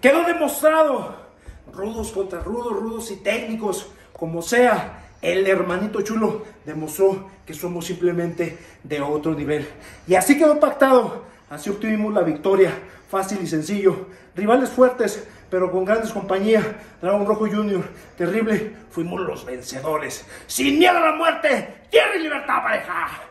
Quedó demostrado. Rudos contra rudos, rudos y técnicos, como sea. El hermanito chulo demostró que somos simplemente de otro nivel. Y así quedó pactado. Así obtuvimos la victoria. Fácil y sencillo. Rivales fuertes, pero con grandes compañías. Dragón Rojo Junior, terrible. Fuimos los vencedores. Sin miedo a la muerte. Tierra y libertad, pareja.